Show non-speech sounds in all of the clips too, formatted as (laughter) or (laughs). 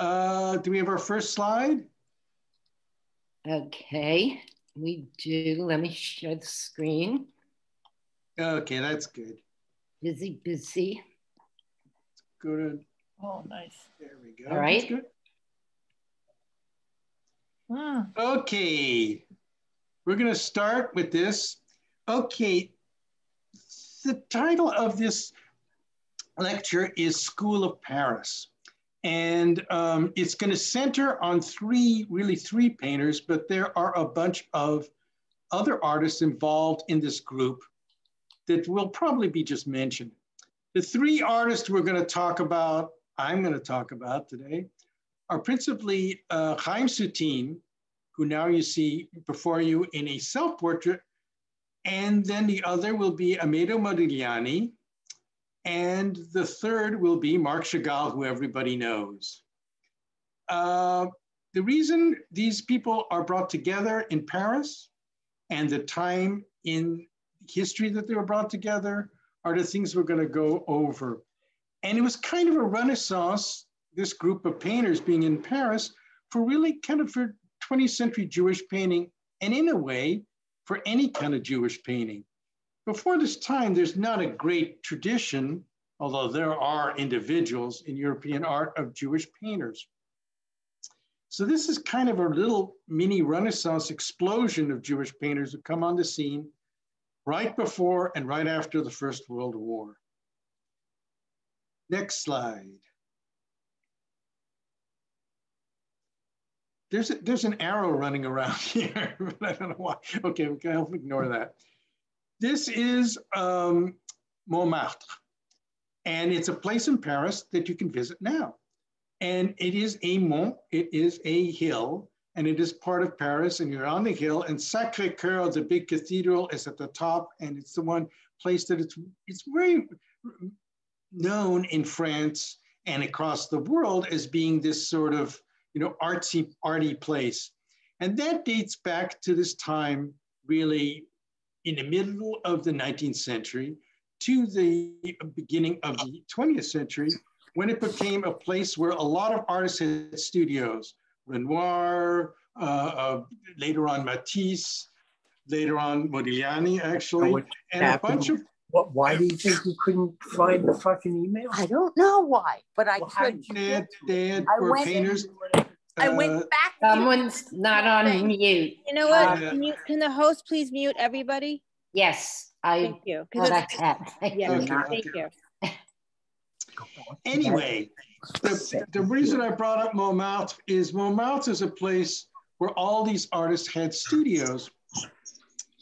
Uh, do we have our first slide? Okay, we do. Let me share the screen. Okay, that's good. Busy, busy. Let's Go to. Oh, nice. There we go. All right. Hmm. Okay, we're going to start with this. Okay, the title of this lecture is School of Paris. And um, it's going to center on three, really three painters, but there are a bunch of other artists involved in this group that will probably be just mentioned. The three artists we're going to talk about, I'm going to talk about today, are principally uh, Chaim Soutine, who now you see before you in a self-portrait, and then the other will be Amedeo Modigliani, and the third will be Marc Chagall, who everybody knows. Uh, the reason these people are brought together in Paris and the time in history that they were brought together are the things we're going to go over. And it was kind of a renaissance, this group of painters being in Paris, for really kind of for 20th century Jewish painting, and in a way, for any kind of Jewish painting. Before this time, there's not a great tradition, although there are individuals in European art of Jewish painters. So this is kind of a little mini Renaissance explosion of Jewish painters who come on the scene right before and right after the First World War. Next slide. There's, a, there's an arrow running around (laughs) here, but I don't know why. Okay, we can help ignore that. This is um, Montmartre, and it's a place in Paris that you can visit now. And it is a mont, it is a hill, and it is part of Paris, and you're on the hill, and Sacré-Cœur, the big cathedral, is at the top, and it's the one place that it's, it's very known in France and across the world as being this sort of, you know, artsy, arty place. And that dates back to this time, really, in the middle of the 19th century to the beginning of the 20th century, when it became a place where a lot of artists had studios. Renoir, uh, uh, later on Matisse, later on Modigliani, actually, and a bunch of. What? Why do you think you couldn't find the fucking email? I don't know why, but I Well, could. Dad, dad I were went in- painters. I uh, went back. To- Someone's not on mute. You know what? Can, you, can the host please mute everybody? Yes, I Thank you. 'Cause thought I it's- had. (laughs) Yeah, Okay. thank you. (laughs) Anyway, the, the reason I brought up Montmartre is Montmartre is a place where all these artists had studios.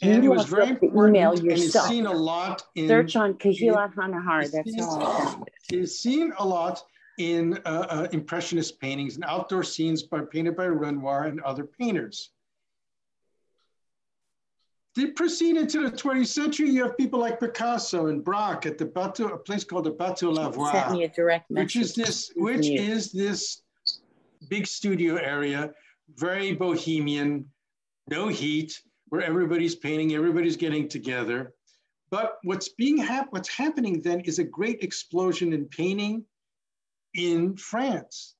And it was very important the email important and it's seen a lot in Search on it- Kahila Hanahar. That's seems- all I found. is seen a lot in uh, uh, impressionist paintings and outdoor scenes by, painted by Renoir and other painters. They proceed into the 20th century. You have people like Picasso and Braque at the Bateau, a place called the Bateau Sent me a direct which is this, which mute. is this big studio area, very bohemian, no heat, where everybody's painting, everybody's getting together. But what's being hap- what's happening then is a great explosion in painting in France.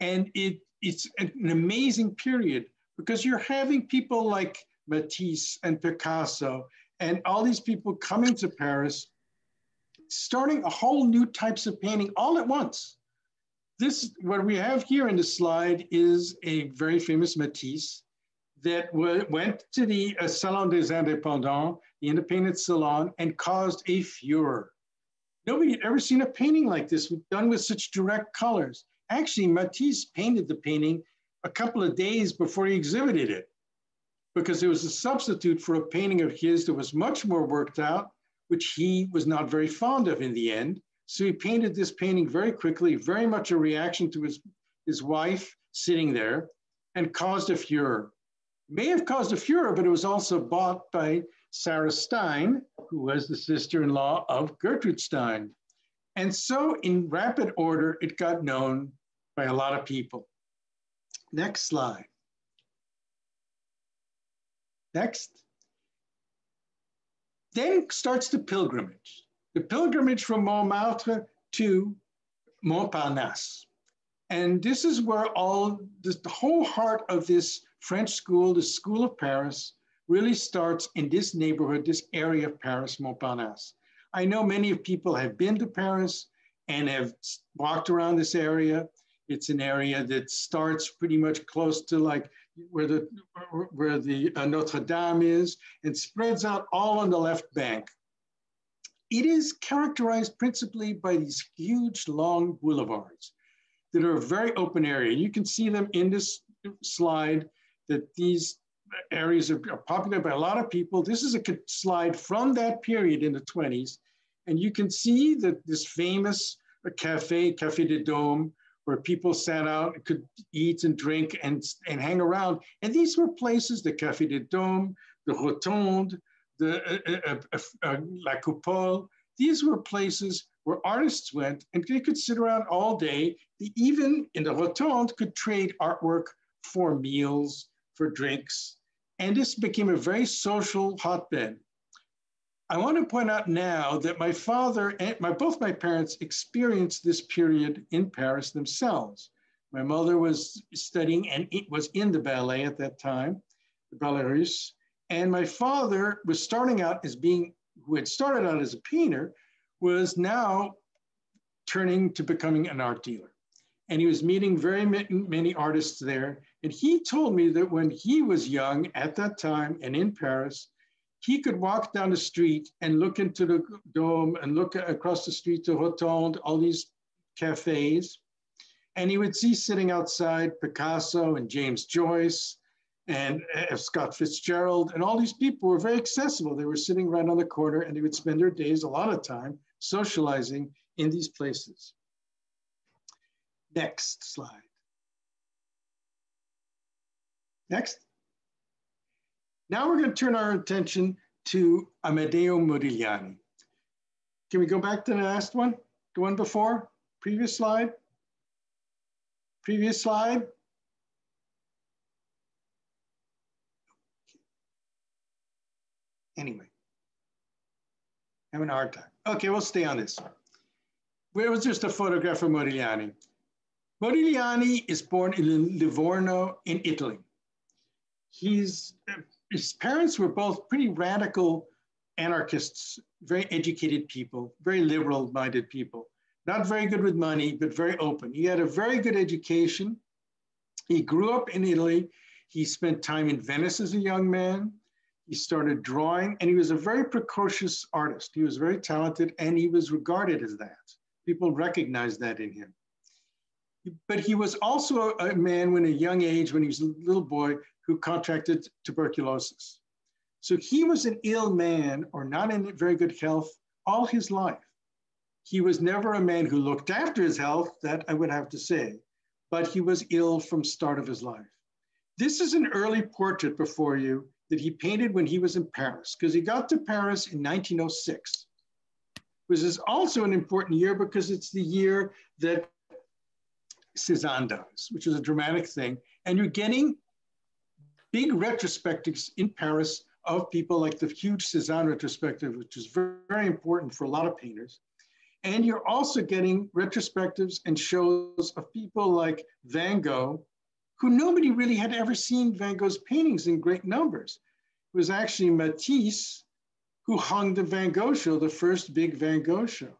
And it, it's an amazing period because you're having people like Matisse and Picasso and all these people coming to Paris, starting a whole new types of painting all at once. This, what we have here in the slide is a very famous Matisse that went to the uh, Salon des Indépendants, the Independent Salon, and caused a furor. Nobody had ever seen a painting like this done with such direct colors. Actually, Matisse painted the painting a couple of days before he exhibited it because it was a substitute for a painting of his that was much more worked out, which he was not very fond of in the end. So he painted this painting very quickly, very much a reaction to his, his wife sitting there, and caused a furor. May have caused a furor, but it was also bought by Sarah Stein, who was the sister-in-law of Gertrude Stein. And so in rapid order, it got known by a lot of people. Next slide. Next. Then starts the pilgrimage. The pilgrimage from Montmartre to Montparnasse. And this is where all the whole heart of this French school, the School of Paris, really starts in this neighborhood, this area of Paris, Montparnasse. I know many of people have been to Paris and have walked around this area. It's an area that starts pretty much close to like where the where the uh, Notre Dame is and spreads out all on the left bank. It is characterized principally by these huge long boulevards that are a very open area. You can see them in this slide that these areas are, are populated by a lot of people. This is a slide from that period in the 20s. And you can see that this famous cafe, Café de Dôme, where people sat out could eat and drink and, and hang around. And these were places, the Café de Dôme, the Rotonde, the uh, uh, uh, La Coupole. These were places where artists went and they could sit around all day. They even in the Rotonde could trade artwork for meals, for drinks. And this became a very social hotbed. I want to point out now that my father and my, both my parents experienced this period in Paris themselves. My mother was studying and it was in the ballet at that time, the Ballet Russe. And my father was starting out as being, who had started out as a painter, was now turning to becoming an art dealer. And he was meeting very many artists there. And he told me that when he was young at that time and in Paris, he could walk down the street and look into the dome and look across the street to Rotonde, all these cafes. And he would see sitting outside Picasso and James Joyce and F. Scott Fitzgerald, and all these people were very accessible. They were sitting right on the corner and they would spend their days, a lot of time, socializing in these places. Next slide. Next. Now we're going to turn our attention to Amedeo Modigliani. Can we go back to the last one? The one before? Previous slide? Previous slide? Anyway, having a hard time. Okay, we'll stay on this. Where was just a photograph of Modigliani? Modigliani is born in Livorno in Italy. He's his parents were both pretty radical anarchists, very educated people, very liberal minded people, not very good with money, but very open. He had a very good education. He grew up in Italy. He spent time in Venice as a young man. He started drawing, and he was a very precocious artist. He was very talented, and he was regarded as that. People recognized that in him. But he was also a man when a young age, when he was a little boy, who contracted tuberculosis. So he was an ill man or not in very good health all his life. He was never a man who looked after his health, that I would have to say, but he was ill from start of his life. This is an early portrait before you that he painted when he was in Paris, because he got to Paris in 1906, which is also an important year because it's the year that Cézanne dies, which is a dramatic thing. And you're getting big retrospectives in Paris of people like the huge Cézanne retrospective, which is very, very important for a lot of painters. And you're also getting retrospectives and shows of people like Van Gogh, who nobody really had ever seen Van Gogh's paintings in great numbers. It was actually Matisse who hung the Van Gogh show, the first big Van Gogh show.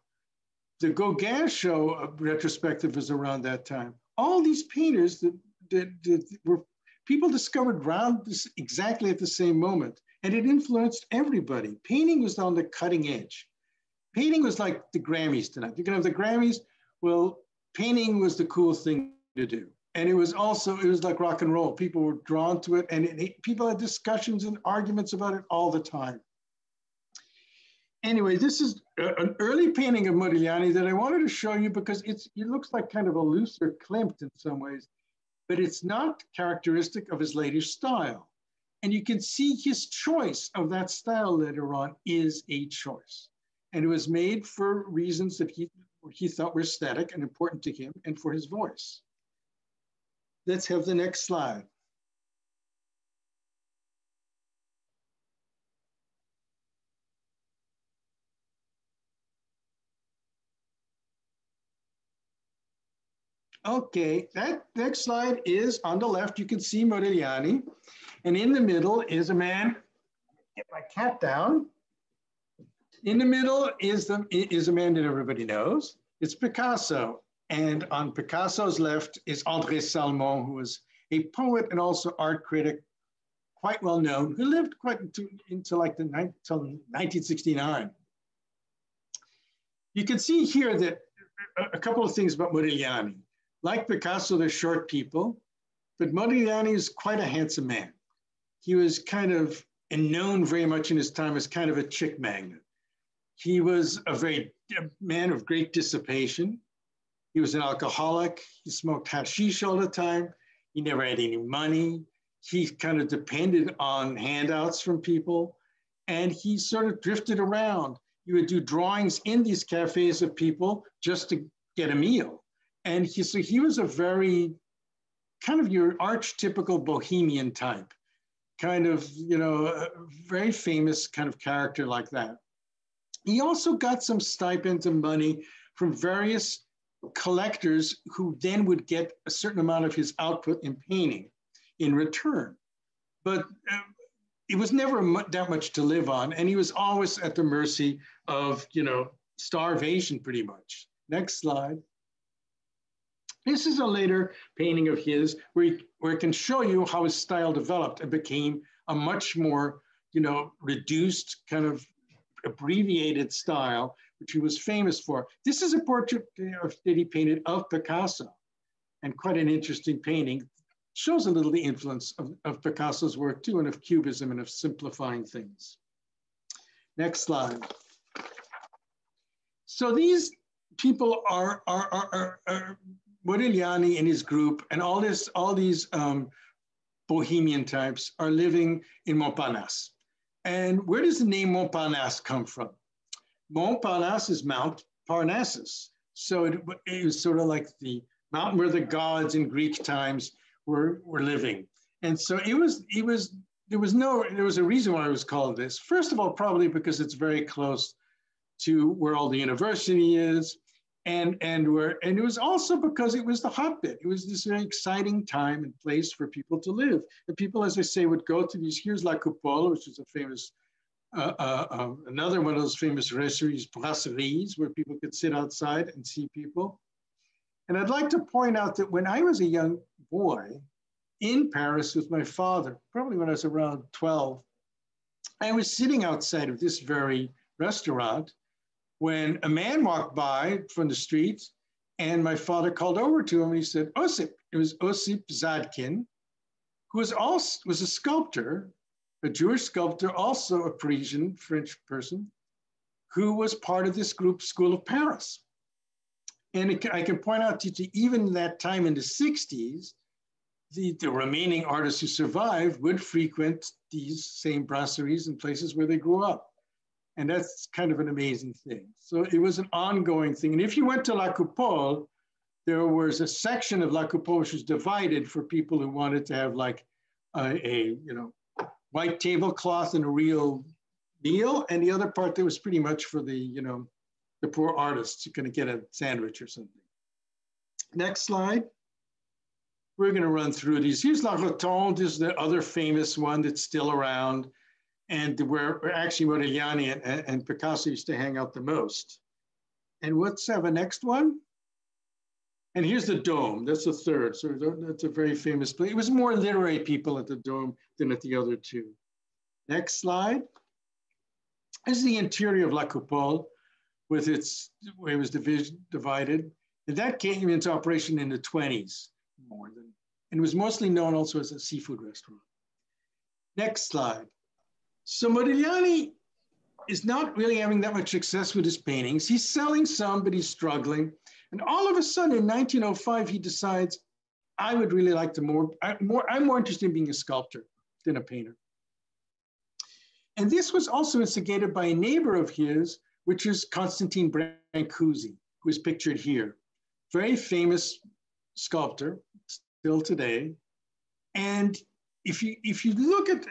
The Gauguin show uh, retrospective was around that time. All these painters that, that, that were people discovered around this exactly at the same moment, and it influenced everybody. Painting was on the cutting edge. Painting was like the Grammys tonight. You're gonna have the Grammys. Well, painting was the cool thing to do. And it was also, it was like rock and roll. People were drawn to it, and it, people had discussions and arguments about it all the time. Anyway, this is a, an early painting of Modigliani that I wanted to show you because it's, it looks like kind of a looser Klimt in some ways but it's not characteristic of his later style. And you can see his choice of that style later on is a choice. And it was made for reasons that he, he thought were aesthetic and important to him and for his voice. Let's have the next slide. Okay, that next slide is on the left. You can see Modigliani. And in the middle is a man, get my cat down. In the middle is, the, is a man that everybody knows. It's Picasso. And on Picasso's left is André Salmon, who was a poet and also art critic, quite well known, who lived quite into, into like the until 1969. You can see here that a, a couple of things about Modigliani. Like Picasso, they're short people, but Modigliani is quite a handsome man. He was kind of and known very much in his time as kind of a chick magnet. He was a very a man of great dissipation. He was an alcoholic. He smoked hashish all the time. He never had any money. He kind of depended on handouts from people. And he sort of drifted around. He would do drawings in these cafes of people just to get a meal. And he, so he was a very kind of your archetypical bohemian type, kind of, you know, very famous kind of character like that. He also got some stipends and money from various collectors who then would get a certain amount of his output in painting in return. But uh, it was never that much to live on. And he was always at the mercy of, you know, starvation pretty much. Next slide. This is a later painting of his where, he, where it can show you how his style developed and became a much more, you know, reduced kind of abbreviated style, which he was famous for. This is a portrait that he painted of Picasso and quite an interesting painting. Shows a little the influence of, of Picasso's work too, and of Cubism and of simplifying things. Next slide. So these people are, are, are, are, are Modigliani and his group and all this, all these um, bohemian types are living in Montparnasse. And where does the name Montparnasse come from? Montparnasse is Mount Parnassus. So it, it was sort of like the mountain where the gods in Greek times were, were living. And so it was, it was, there was no, there was a reason why it was called this. First of all, probably because it's very close to where all the university is and and where and it was also because it was the hotbed. It was this very exciting time and place for people to live. And people, as I say, would go to these. Here's La Coupole, which is a famous, uh, uh, uh, another one of those famous restaurants, brasseries, where people could sit outside and see people. And I'd like to point out that when I was a young boy in Paris with my father, probably when I was around 12, I was sitting outside of this very restaurant when a man walked by from the street and my father called over to him and he said, Osip, it was Osip Zadkin, who was also was a sculptor, a Jewish sculptor, also a Parisian French person, who was part of this group School of Paris. And it, I can point out to you, even that time in the 60s, the, the remaining artists who survived would frequent these same brasseries and places where they grew up. And that's kind of an amazing thing. So it was an ongoing thing. And if you went to La Coupole, there was a section of La Coupole which was divided for people who wanted to have like a, a you know white tablecloth and a real meal, and the other part that was pretty much for the you know the poor artists who going to get a sandwich or something. Next slide. We're going to run through these. Here's La Rotonde, this is the other famous one that's still around and where actually Modigliani and, and Picasso used to hang out the most. And let's have uh, a next one. And here's the Dome. That's the third. So that's a very famous place. It was more literary people at the Dome than at the other two. Next slide. This is the interior of La Coupole with its, where it was division, divided. And that came into operation in the 20s more than, and was mostly known also as a seafood restaurant. Next slide. So Modigliani is not really having that much success with his paintings. He's selling some, but he's struggling. And all of a sudden in 1905, he decides, I would really like to more, I, more, I'm more interested in being a sculptor than a painter. And this was also instigated by a neighbor of his, which is Constantine Brancusi, who is pictured here. Very famous sculptor, still today. And if you if you look at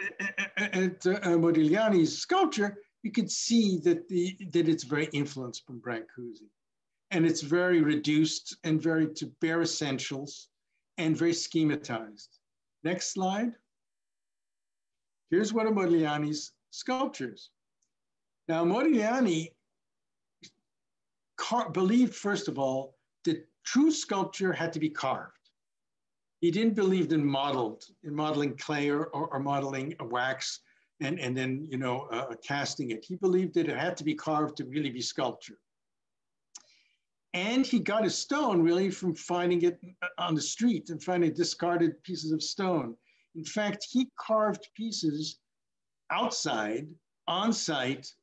at, uh, Modigliani's sculpture, you can see that the that it's very influenced from Brancusi. and it's very reduced and very to bare essentials and very schematized. Next slide. Here's one of Modigliani's sculptures. Now, Modigliani believed, first of all, that true sculpture had to be carved. He didn't believe in modeled, in modeling clay or, or, or modeling wax and, and then, you know, uh, casting it. He believed that it had to be carved to really be sculpture. And he got his stone really from finding it on the street and finding discarded pieces of stone. In fact, he carved pieces outside, on site,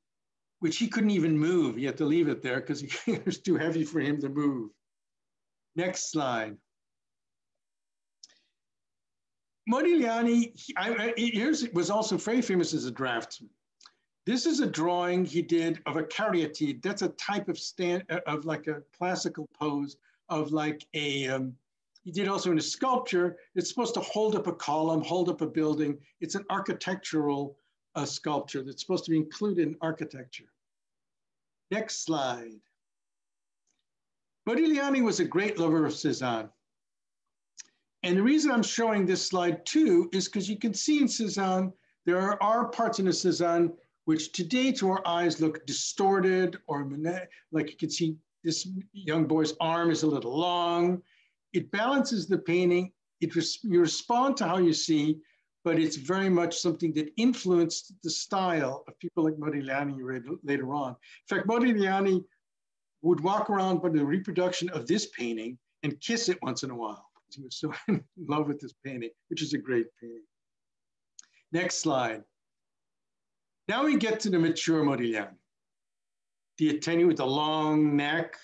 which he couldn't even move. He had to leave it there because (laughs) it was too heavy for him to move. Next slide. Modigliani, I, I, was also very famous as a draftsman. This is a drawing he did of a caryatide. That's a type of stand of like a classical pose of like a. Um, he did also in a sculpture. It's supposed to hold up a column, hold up a building. It's an architectural uh, sculpture that's supposed to be included in architecture. Next slide. Modigliani was a great lover of Cezanne. And the reason I'm showing this slide too is because you can see in Cezanne, there are parts in a Cezanne which today to our eyes look distorted or like you can see this young boy's arm is a little long. It balances the painting. It res you respond to how you see, but it's very much something that influenced the style of people like Modigliani later on. In fact, Modigliani would walk around by the reproduction of this painting and kiss it once in a while. He was so (laughs) in love with this painting, which is a great painting. Next slide. Now we get to the mature Modigliani. The attenuate with the long neck,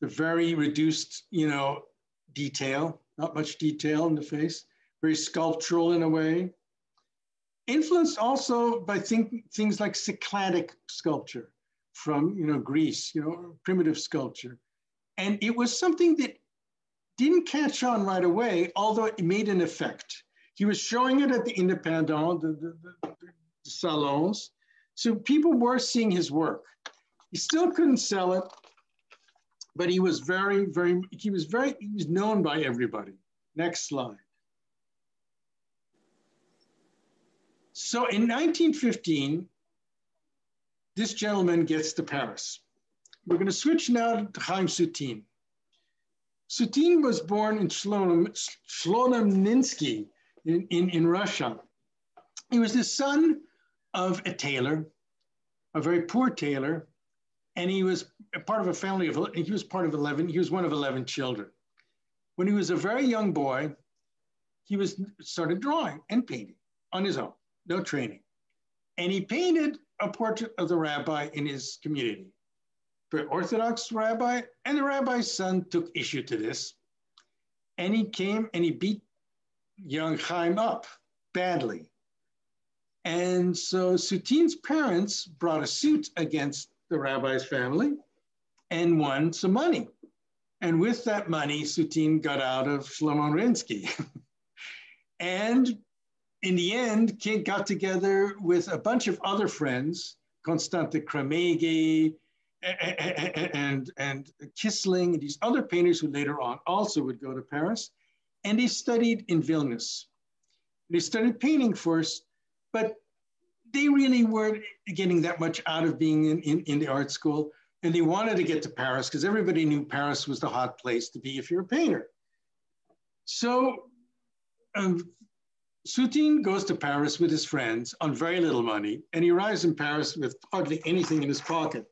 the very reduced, you know, detail, not much detail in the face, very sculptural in a way. Influenced also by think, things like Cycladic sculpture from, you know, Greece, you know, primitive sculpture. And it was something that didn't catch on right away, although it made an effect. He was showing it at the Independent, the, the, the, salons. So people were seeing his work. He still couldn't sell it, but he was very, very, he was very, he was known by everybody. Next slide. So in 1915, this gentleman gets to Paris. We're going to switch now to Chaim Soutine. Soutine was born in Slonimsky in, in, in Russia. He was the son of a tailor, a very poor tailor, and he was a part of a family of, he was part of 11, he was one of 11 children. When he was a very young boy, he was started drawing and painting on his own, no training. And he painted a portrait of the rabbi in his community. Orthodox rabbi, and the rabbi's son took issue to this. And he came and he beat young Chaim up badly. And so Soutine's parents brought a suit against the rabbi's family and won some money. And with that money, Soutine got out of Shlomo Rinsky. (laughs) and in the end, King got together with a bunch of other friends, Constante Krémègne and, and Kisling and these other painters who later on also would go to Paris. And they studied in Vilnius. They studied painting first, but they really weren't getting that much out of being in, in, in the art school. And they wanted to get to Paris because everybody knew Paris was the hot place to be if you're a painter. So um, Soutine goes to Paris with his friends on very little money, and he arrives in Paris with hardly anything in his pocket.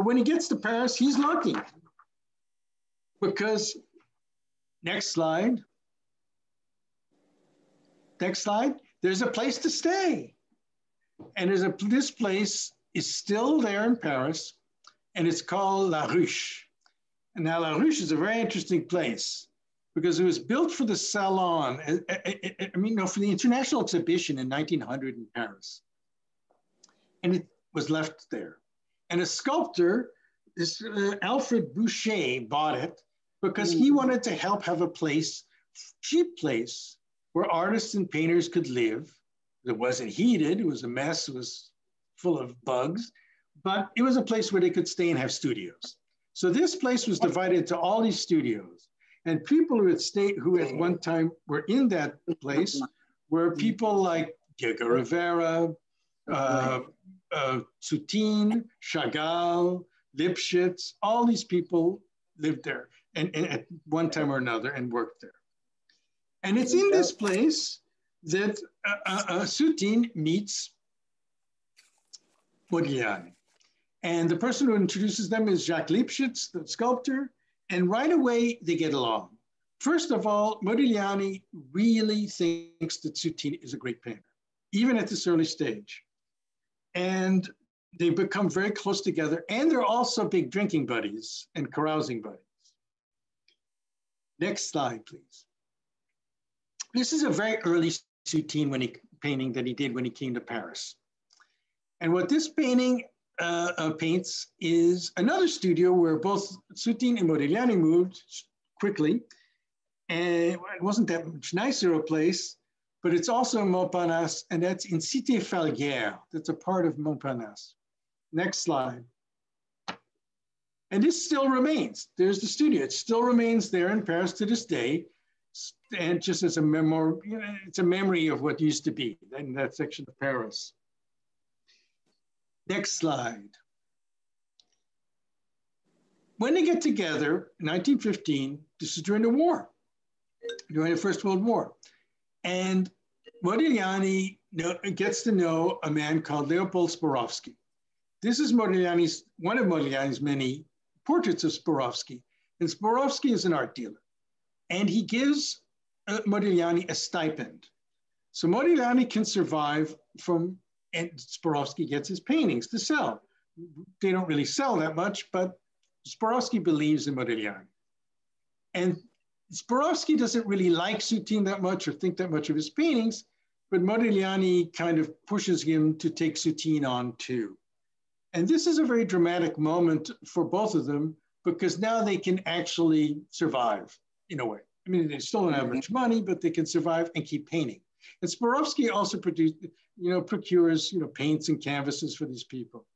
But when he gets to Paris, he's lucky because, next slide, next slide, there's a place to stay. And there's a, this place is still there in Paris, and it's called La Ruche. And now La Ruche is a very interesting place because it was built for the Salon, I, I, I mean, no, for the International Exhibition in 1900 in Paris. And it was left there. And a sculptor, this uh, Alfred Boucher, bought it because he wanted to help have a place, cheap place, where artists and painters could live. It wasn't heated, it was a mess, it was full of bugs, but it was a place where they could stay and have studios. So this place was divided into all these studios. And people who had stayed, who at one time were in that place were people like Diego Rivera, uh, uh, Soutine, Chagall, Lipchitz, all these people lived there and, and at one time or another and worked there. And it's in this place that uh, uh, uh Soutine meets Modigliani. And the person who introduces them is Jacques Lipchitz, the sculptor, and right away they get along. First of all, Modigliani really thinks that Soutine is a great painter, even at this early stage. And they become very close together, and they're also big drinking buddies and carousing buddies. Next slide, please. This is a very early Soutine when he, painting that he did when he came to Paris. And what this painting uh, uh, paints is another studio where both Soutine and Modigliani moved quickly. And it wasn't that much nicer a place, but it's also Montparnasse, and that's in Cité Falguière. That's a part of Montparnasse. Next slide. And this still remains. There's the studio. It still remains there in Paris to this day. And just as a memory, it's a memory of what used to be in that section of Paris. Next slide. When they get together in 1915, this is during the war, during the First World War. And Modigliani gets to know a man called Leopold Zborowski. This is Modigliani's, one of Modigliani's many portraits of Zborowski. And Zborowski is an art dealer. And he gives uh, Modigliani a stipend. So Modigliani can survive from and Zborowski gets his paintings to sell. They don't really sell that much, but Zborowski believes in Modigliani. And Zborowski doesn't really like Soutine that much or think that much of his paintings, but Modigliani kind of pushes him to take Soutine on too. And this is a very dramatic moment for both of them because now they can actually survive in a way. I mean, they still don't have mm-hmm. much money, but they can survive and keep painting. And Zborowski also produced, you know, procures, you know, paints and canvases for these people.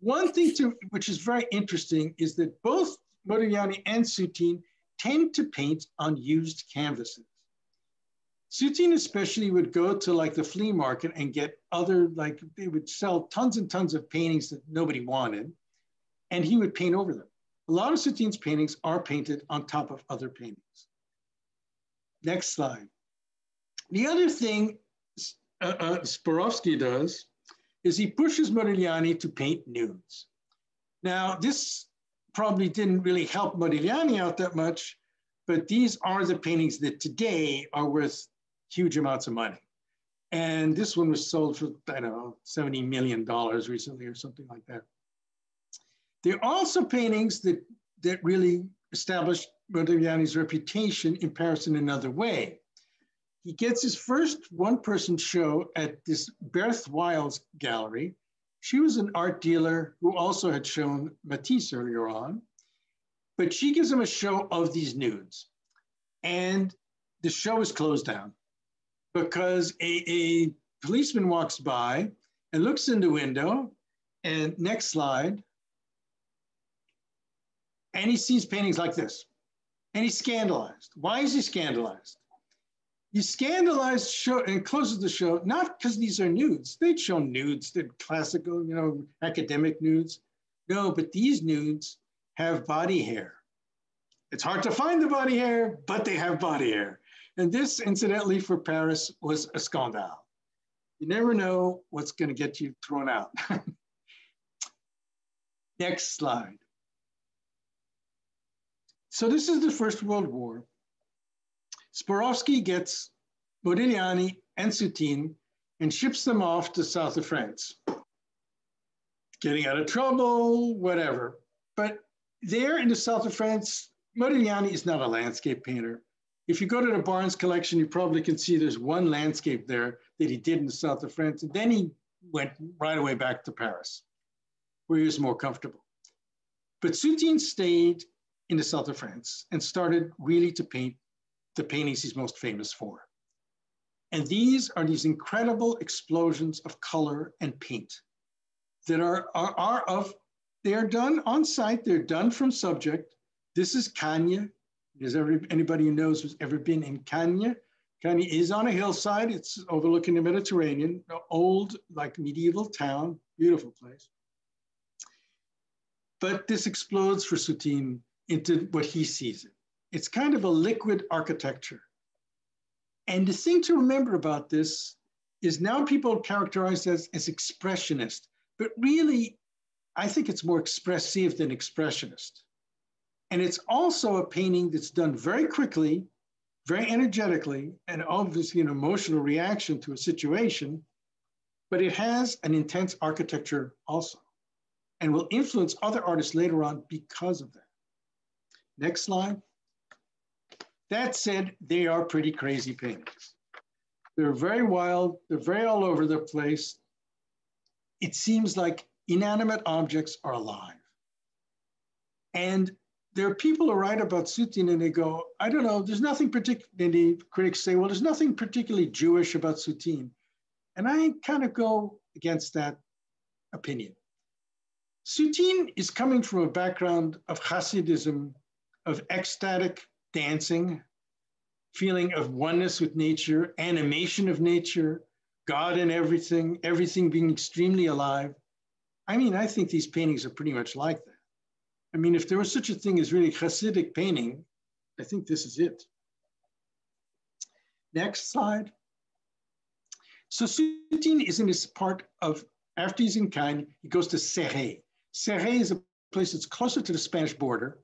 One thing to, which is very interesting is that both Modigliani and Soutine tend to paint on used canvases. Soutine especially would go to like the flea market and get other, like they would sell tons and tons of paintings that nobody wanted, and he would paint over them. A lot of Soutine's paintings are painted on top of other paintings. Next slide. The other thing uh, uh, Zborowski does is he pushes Modigliani to paint nudes. Now, this probably didn't really help Modigliani out that much, but these are the paintings that today are worth huge amounts of money. And this one was sold for, I don't know, $70 million recently or something like that. There are also paintings that, that really established Modigliani's reputation in Paris in another way he gets his first one person show at this Berthe Weill's gallery. She was an art dealer who also had shown Matisse earlier on, but she gives him a show of these nudes. And the show is closed down because a, a policeman walks by and looks in the window. And next slide. And he sees paintings like this. And he's scandalized. Why is he scandalized? He scandalized show and closes the show, not because these are nudes. They'd show nudes, the classical, you know, academic nudes. No, but these nudes have body hair. It's hard to find the body hair, but they have body hair. And this, incidentally, for Paris was a scandal. You never know what's going to get you thrown out. (laughs) Next slide. So this is the First World War. Zborowski gets Modigliani and Soutine and ships them off to south of France. Getting out of trouble, whatever. But there in the south of France, Modigliani is not a landscape painter. If you go to the Barnes collection, you probably can see there's one landscape there that he did in the south of France. And then he went right away back to Paris, where he was more comfortable. But Soutine stayed in the south of France and started really to paint the paintings he's most famous for. And these are these incredible explosions of color and paint that are, are, are of they are done on site. They're done from subject. This is Cagnes. Is every, anybody who knows who's ever been in Cagnes? Cagnes is on a hillside. It's overlooking the Mediterranean, an old, like medieval town, beautiful place. But this explodes for Soutine into what he sees it. It's kind of a liquid architecture. And the thing to remember about this is now people characterize as, as expressionist, but really, I think it's more expressive than expressionist. And it's also a painting that's done very quickly, very energetically, and obviously an emotional reaction to a situation, but it has an intense architecture also and will influence other artists later on because of that. Next slide. That said, they are pretty crazy paintings. They're very wild, they're very all over the place. It seems like inanimate objects are alive. And there are people who write about Soutine and they go, I don't know, there's nothing particularly, critics say, well, there's nothing particularly Jewish about Soutine. And I kind of go against that opinion. Soutine is coming from a background of Hasidism, of ecstatic dancing, feeling of oneness with nature, animation of nature, God in everything, everything being extremely alive. I mean, I think these paintings are pretty much like that. I mean, if there was such a thing as really Hasidic painting, I think this is it. Next slide. So Soutine is in this part of, after he's in Cannes, he goes to Céret. Céret is a place that's closer to the Spanish border.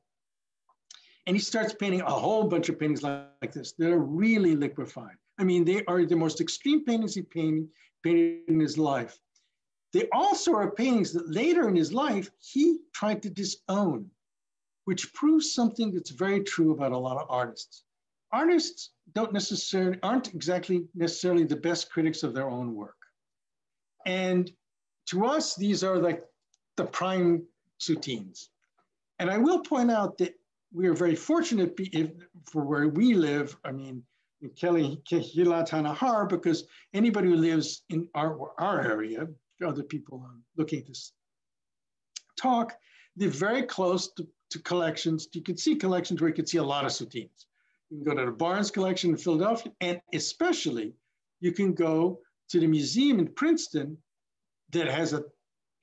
And he starts painting a whole bunch of paintings like, like this that are really liquefied. I mean, they are the most extreme paintings he painted, painted in his life. They also are paintings that later in his life, he tried to disown, which proves something that's very true about a lot of artists. Artists don't necessarily, aren't exactly necessarily the best critics of their own work. And to us, these are like the prime soutines. And I will point out that we are very fortunate if, for where we live. I mean, in Kelly Kehilat Hanahar, because anybody who lives in our, our area, other people are looking at this talk, they're very close to, to collections. You can see collections where you can see a lot of soutines. You can go to the Barnes collection in Philadelphia, and especially you can go to the museum in Princeton that has a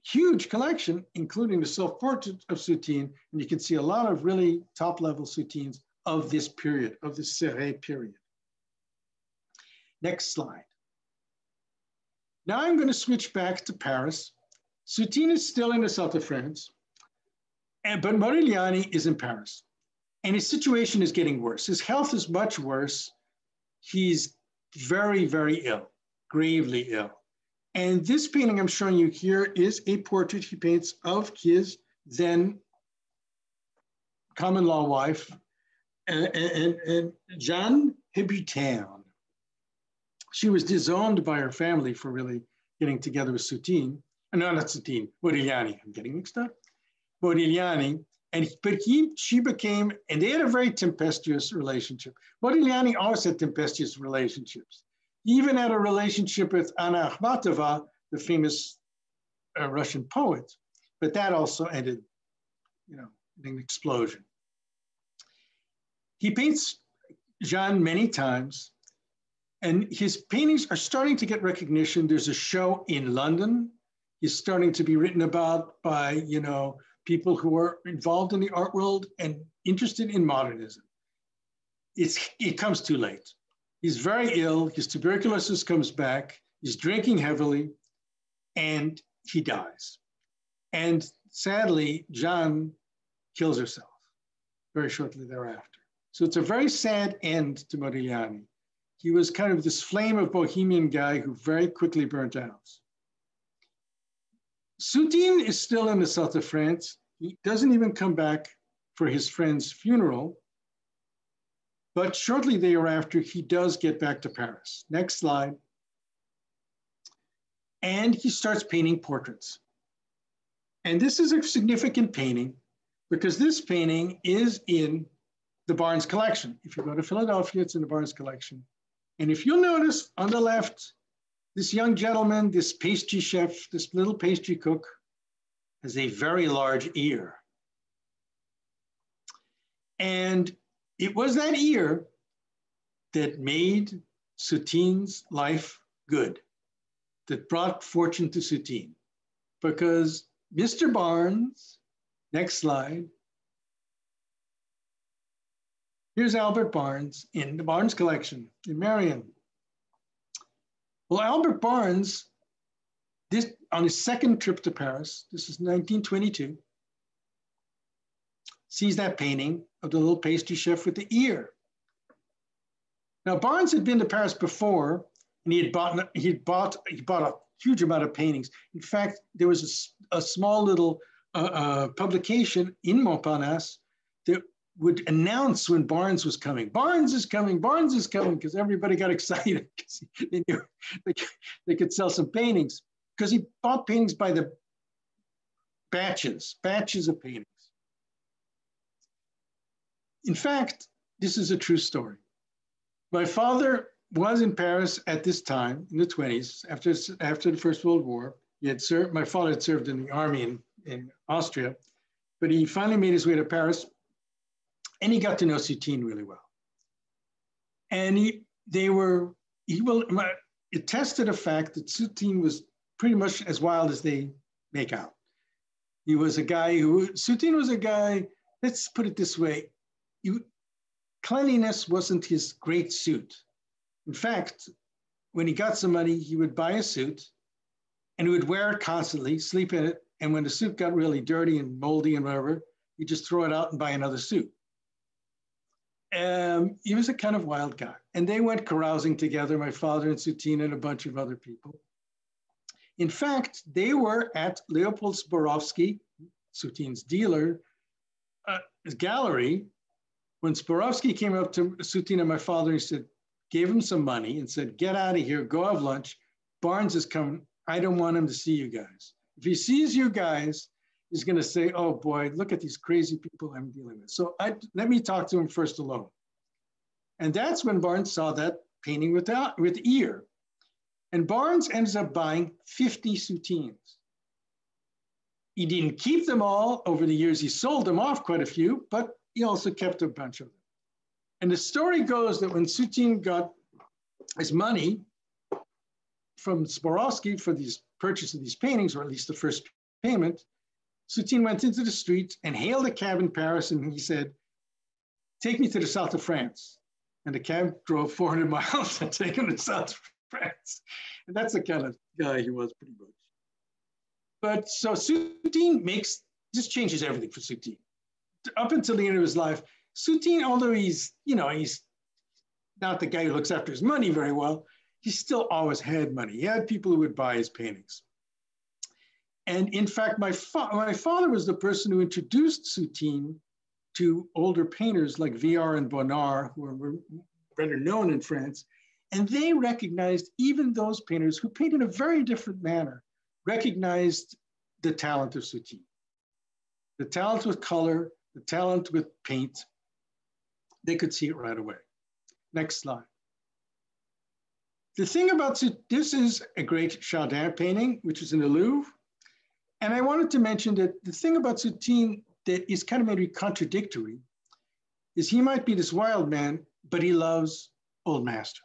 huge collection, including the self-portrait of Soutine, and you can see a lot of really top-level Soutines of this period, of this Céret period. Next slide. Now I'm going to switch back to Paris. Soutine is still in the south of France, but Modigliani is in Paris. And his situation is getting worse. His health is much worse. He's very, very ill, gravely ill. And this painting I'm showing you here is a portrait he paints of his then common law wife, and, and, and Jeanne. She was disowned by her family for really getting together with Soutine. Uh, no, not Soutine, Modigliani. I'm getting mixed up. Modigliani. And but he, she became, and they had a very tempestuous relationship. Modigliani always had tempestuous relationships even had a relationship with Anna Akhmatova, the famous uh, Russian poet, but that also ended, you know, in an explosion. He paints Jeanne many times, and his paintings are starting to get recognition. There's a show in London. He's starting to be written about by, you know, people who are involved in the art world and interested in modernism. It's, it comes too late. He's very ill. His tuberculosis comes back. He's drinking heavily and he dies. And sadly, Jeanne kills herself very shortly thereafter. So it's a very sad end to Modigliani. He was kind of this flame of bohemian guy who very quickly burnt out. Soutine is still in the south of France. He doesn't even come back for his friend's funeral but shortly thereafter, he does get back to Paris. Next slide. And he starts painting portraits. And this is a significant painting because this painting is in the Barnes collection. If you go to Philadelphia, it's in the Barnes collection. And if you'll notice on the left, this young gentleman, this pastry chef, this little pastry cook, has a very large ear. And it was that ear that made Soutine's life good, that brought fortune to Soutine. Because Mr. Barnes, next slide, here's Albert Barnes in the Barnes collection in Merion. Well, Albert Barnes, this on his second trip to Paris, this is 1922, sees that painting of the little pastry chef with the ear. Now Barnes had been to Paris before, and he had bought he had bought he bought a huge amount of paintings. In fact, there was a, a small little uh, uh, publication in Montparnasse that would announce when Barnes was coming. Barnes is coming. Barnes is coming because everybody got (laughs) excited because they knew they, they could sell some paintings because he bought paintings by the batches, batches of paintings. In fact, this is a true story. My father was in Paris at this time in the 20s, after, after the First World War. He had served, my father had served in the army in, in Austria, but he finally made his way to Paris and he got to know Soutine really well. And he, they were, he will, it tested the fact that Soutine was pretty much as wild as they make out. He was a guy who, Soutine was a guy, let's put it this way, you, cleanliness wasn't his great suit. In fact, when he got some money, he would buy a suit and he would wear it constantly, sleep in it. And when the suit got really dirty and moldy and whatever, he'd just throw it out and buy another suit. Um, he was a kind of wild guy. And they went carousing together, my father and Soutine and a bunch of other people. In fact, they were at Leopold Zborowski, Soutine's dealer, uh, gallery when Zborowski came up to Soutine and my father, he said, gave him some money and said, get out of here, go have lunch. Barnes is coming. I don't want him to see you guys. If he sees you guys, he's going to say, oh boy, look at these crazy people I'm dealing with. So I, let me talk to him first alone. And that's when Barnes saw that painting with, with ear. And Barnes ends up buying 50 Soutines. He didn't keep them all over the years. He sold them off quite a few, but he also kept a bunch of them. And the story goes that when Soutine got his money from Zborowski for these purchase of these paintings, or at least the first payment, Soutine went into the street and hailed a cab in Paris and he said, take me to the south of France. And the cab drove 400 (laughs) miles to take him to south of France. And that's the kind of guy he was pretty much. But so Soutine makes, this changes everything for Soutine up until the end of his life, Soutine, although he's, you know, he's not the guy who looks after his money very well, he still always had money. He had people who would buy his paintings. And in fact, my, fa my father was the person who introduced Soutine to older painters like Vuillard and Bonnard, who were better known in France. And they recognized, even those painters who paint in a very different manner, recognized the talent of Soutine. The talent with color, the talent with paint, they could see it right away. Next slide. The thing about this is a great Chardin painting, which is in the Louvre. And I wanted to mention that the thing about Soutine that is kind of maybe contradictory is he might be this wild man, but he loves old masters.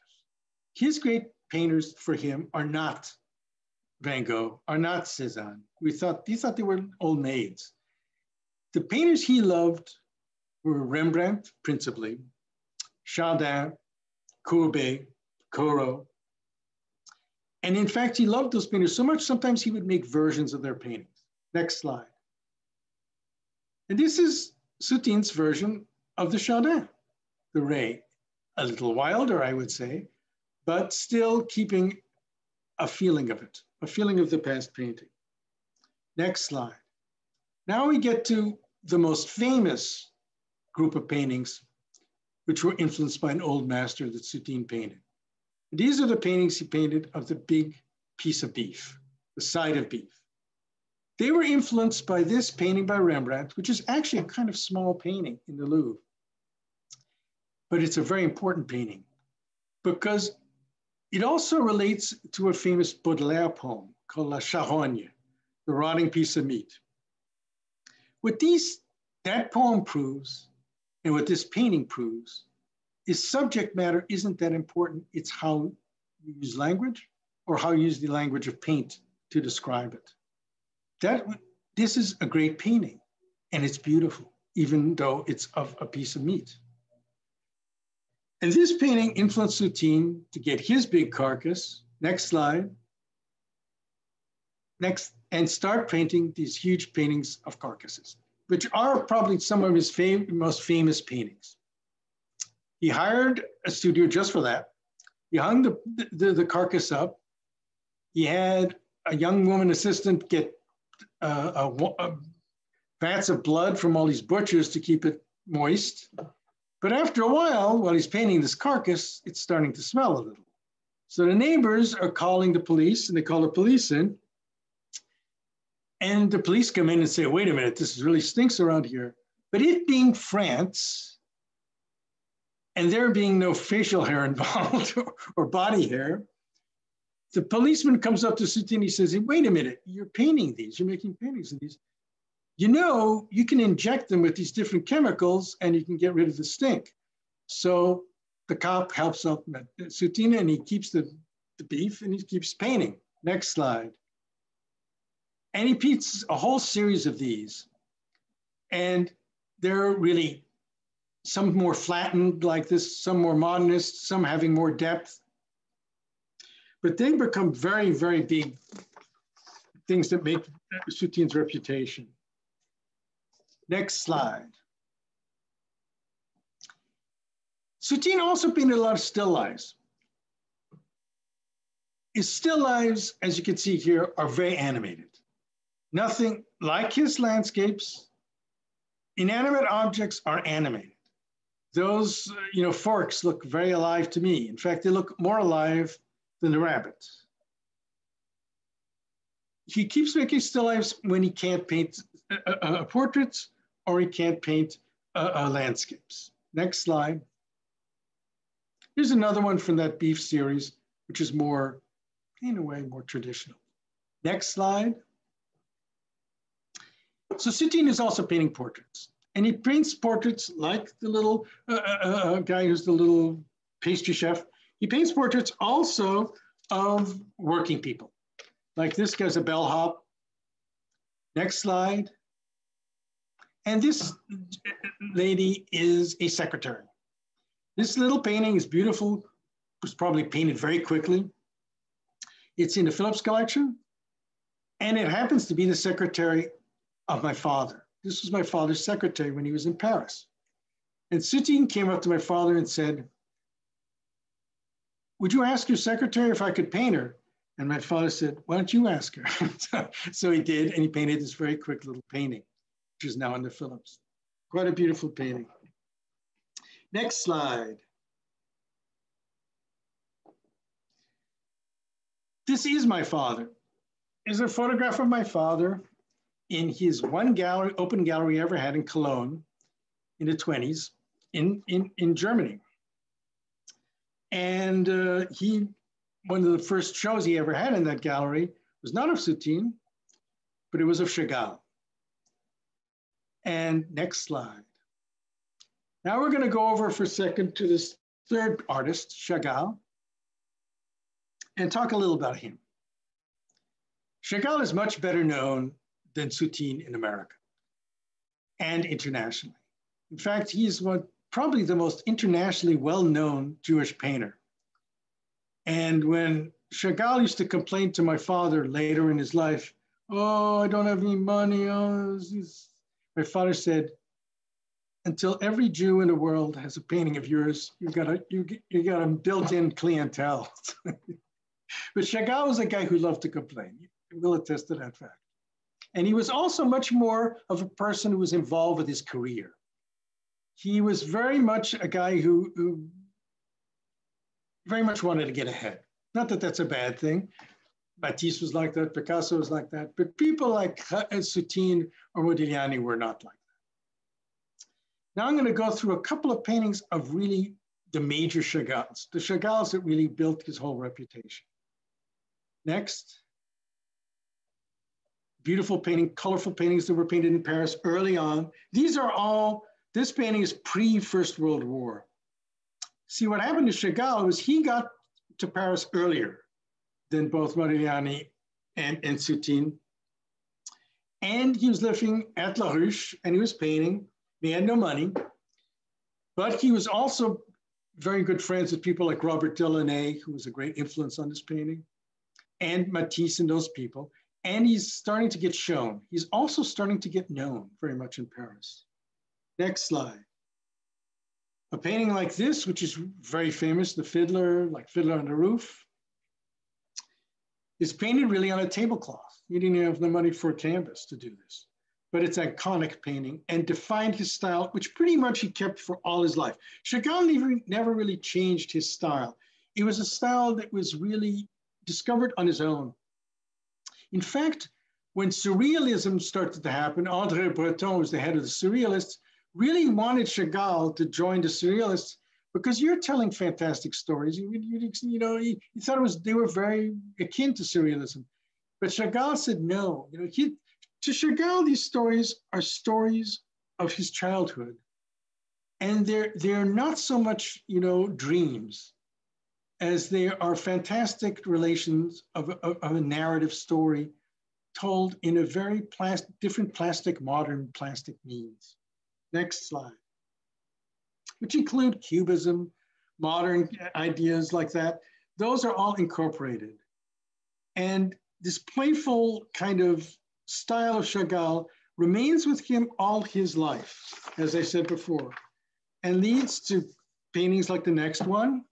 His great painters for him are not Van Gogh, are not Cezanne. We thought, he thought they were old maids. The painters he loved were Rembrandt, principally, Chardin, Courbet, Corot. And in fact, he loved those painters so much, sometimes he would make versions of their paintings. Next slide. And this is Soutine's version of the Chardin, the Ray. A little wilder, I would say, but still keeping a feeling of it, a feeling of the past painting. Next slide. Now we get to the most famous group of paintings, which were influenced by an old master that Soutine painted. These are the paintings he painted of the big piece of beef, the side of beef. They were influenced by this painting by Rembrandt, which is actually a kind of small painting in the Louvre. But it's a very important painting because it also relates to a famous Baudelaire poem called La Charogne, the rotting piece of meat. What these, that poem proves, and what this painting proves, is subject matter isn't that important. It's how you use language or how you use the language of paint to describe it. That, this is a great painting and it's beautiful, even though it's of a piece of meat. And this painting influenced Soutine to get his big carcass, next slide, next, and start painting these huge paintings of carcasses, which are probably some of his fam most famous paintings. He hired a studio just for that. He hung the, the, the carcass up. He had a young woman assistant get uh, a, a vats of blood from all these butchers to keep it moist. But after a while, while he's painting this carcass, it's starting to smell a little. So the neighbors are calling the police and they call the police in. And the police come in and say, wait a minute, this really stinks around here. But it being France, and there being no facial hair (laughs) involved or body hair, the policeman comes up to Soutine, he says, wait a minute, you're painting these, you're making paintings of these you know you can inject them with these different chemicals and you can get rid of the stink. So the cop helps out Soutine and he keeps the, the beef and he keeps painting. Next slide. And he paints a whole series of these. And they're really some more flattened like this, some more modernist, some having more depth. But they become very, very big things that make Soutine's reputation. Next slide. Soutine also painted a lot of still lives. His still lives, as you can see here, are very animated. Nothing like his landscapes, inanimate objects are animated. Those, you know, forks look very alive to me. In fact, they look more alive than the rabbits. He keeps making still lives when he can't paint uh, uh, portraits or he can't paint uh, uh, landscapes. Next slide. Here's another one from that beef series, which is more, in a way, more traditional. Next slide. So Soutine is also painting portraits. And he paints portraits like the little uh, uh, uh, uh guy who's the little pastry chef. He paints portraits also of working people. Like this guy's a bellhop. Next slide. And this lady is a secretary. This little painting is beautiful, It was probably painted very quickly. It's in the Phillips collection, and it happens to be the secretary of my father. This was my father's secretary when he was in Paris. And Soutine came up to my father and said, would you ask your secretary if I could paint her? And my father said, why don't you ask her? (laughs) so he did, and he painted this very quick little painting which is now in the Phillips. Quite a beautiful painting. Next slide. This is my father. Is a photograph of my father in his one gallery, open gallery ever had in Cologne in the 20s in, in, in Germany. And uh, he, one of the first shows he ever had in that gallery was not of Soutine, but it was of Chagall. And next slide. Now we're going to go over for a second to this third artist, Chagall, and talk a little about him. Chagall is much better known than Soutine in America and internationally. In fact, he's one, probably the most internationally well-known Jewish painter. And when Chagall used to complain to my father later in his life, oh, I don't have any money, oh, my father said, until every Jew in the world has a painting of yours, you've got a you, you got a built-in clientele. (laughs) but Chagall was a guy who loved to complain. We'll attest to that fact. And he was also much more of a person who was involved with his career. He was very much a guy who, who very much wanted to get ahead. Not that that's a bad thing, Matisse was like that, Picasso was like that, but people like uh, Soutine or Modigliani were not like that. Now I'm going to go through a couple of paintings of really the major Chagalls, the Chagalls that really built his whole reputation. Next. Beautiful painting, colorful paintings that were painted in Paris early on. These are all, this painting is pre-First World War. See, what happened to Chagall was he got to Paris earlier than both Modigliani and, and Soutine. And he was living at La Ruche and he was painting. He had no money, but he was also very good friends with people like Robert Delaunay, who was a great influence on this painting, and Matisse and those people. And he's starting to get shown. He's also starting to get known very much in Paris. Next slide. A painting like this, which is very famous, The Fiddler, like Fiddler on the Roof, is painted really on a tablecloth. He didn't have the money for canvas to do this, but it's an iconic painting and defined his style, which pretty much he kept for all his life. Chagall never really changed his style. It was a style that was really discovered on his own. In fact, when surrealism started to happen, André Breton was the head of the surrealists, really wanted Chagall to join the surrealists because you're telling fantastic stories. You, you, you know, he, he, thought it was they were very akin to surrealism, but Chagall said no. You know, he, to Chagall, these stories are stories of his childhood, and they're they're not so much you know dreams, as they are fantastic relations of, of, of a narrative story told in a very plastic, different plastic, modern plastic means. Next slide which include cubism, modern ideas like that. Those are all incorporated. And this playful kind of style of Chagall remains with him all his life, as I said before, and leads to paintings like the next one,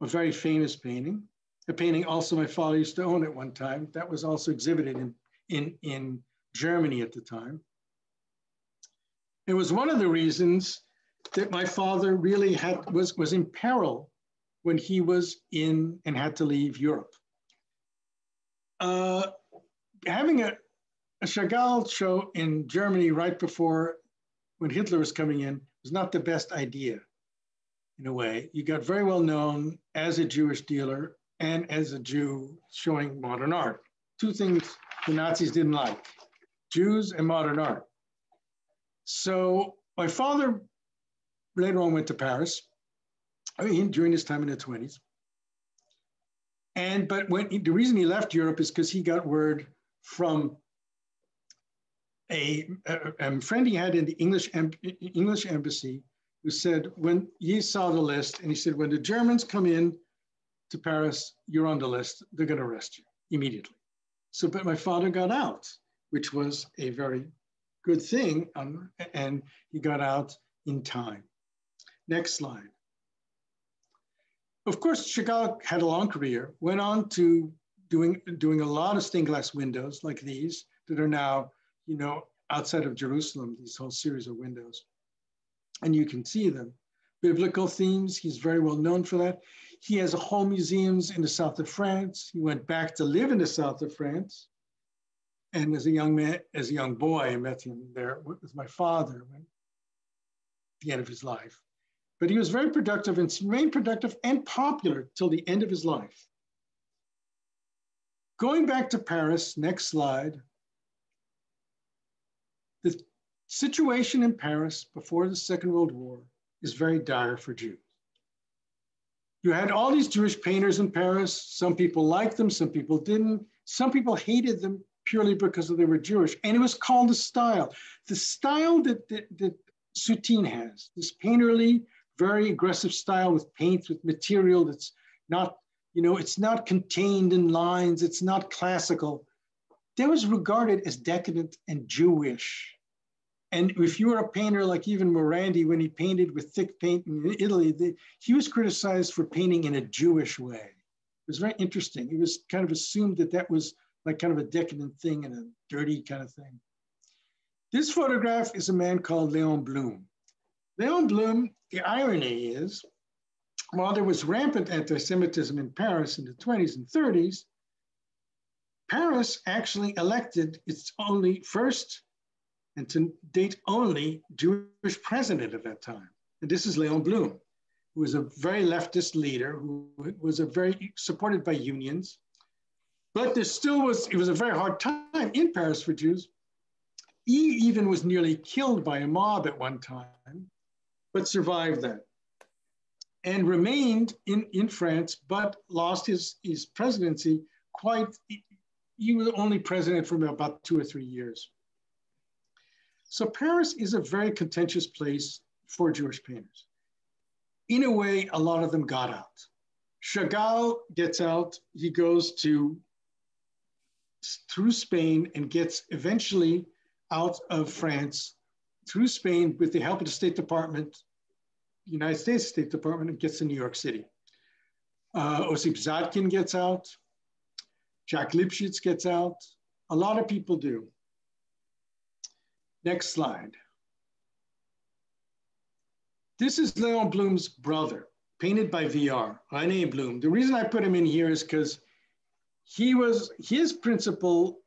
a very famous painting, a painting also my father used to own at one time. That was also exhibited in, in, in Germany at the time. It was one of the reasons that my father really had was, was in peril when he was in and had to leave Europe. Uh, having a, a Chagall show in Germany right before when Hitler was coming in was not the best idea in a way. You got very well known as a Jewish dealer and as a Jew showing modern art. Two things the Nazis didn't like Jews and modern art. So my father later on went to Paris. I mean, during his time in the 20s. And but when the reason he left Europe is because he got word from a, a, a, friend he had in the English English embassy who said when he saw the list and he said when the Germans come in to Paris, you're on the list. They're going to arrest you immediately. So, but my father got out, which was a very good thing. Um, and he got out in time. Next slide. Of course, Chagall had a long career, went on to doing, doing a lot of stained glass windows like these that are now, you know, outside of Jerusalem, these whole series of windows. And you can see them. Biblical themes, he's very well known for that. He has a whole museums in the south of France. He went back to live in the south of France. And as a young man, as a young boy, I met him there with my father at the end of his life. But he was very productive and remained productive and popular till the end of his life. Going back to Paris, next slide. The situation in Paris before the Second World War is very dire for Jews. You had all these Jewish painters in Paris. Some people liked them, some people didn't. Some people hated them purely because they were Jewish. And it was called the style. The style that, that, that Soutine has, this painterly, very aggressive style with paints, with material that's not, you know, it's not contained in lines, it's not classical. That was regarded as decadent and Jewish. And if you were a painter like even Morandi, when he painted with thick paint in Italy, the, he was criticized for painting in a Jewish way. It was very interesting. It was kind of assumed that that was like kind of a decadent thing and a dirty kind of thing. This photograph is a man called Leon Blum. Leon Blum, the irony is, while there was rampant anti-Semitism in Paris in the 20s and 30s, Paris actually elected its only first and to date only Jewish president at that time. And this is Leon Blum, who was a very leftist leader, who was a very supported by unions, But there still was, it was a very hard time in Paris for Jews. He even was nearly killed by a mob at one time, but survived that and remained in, in France, but lost his, his presidency quite, he was only president for about two or three years. So Paris is a very contentious place for Jewish painters. In a way, a lot of them got out. Chagall gets out, he goes to through Spain and gets eventually out of France through Spain with the help of the State Department, United States State Department, and gets to New York City. Uh, Osip Zadkin gets out. Jack Lipchitz gets out. A lot of people do. Next slide. This is Leon Blum's brother, painted by Vuillard, Rene Blum. The reason I put him in here is because he was, his principal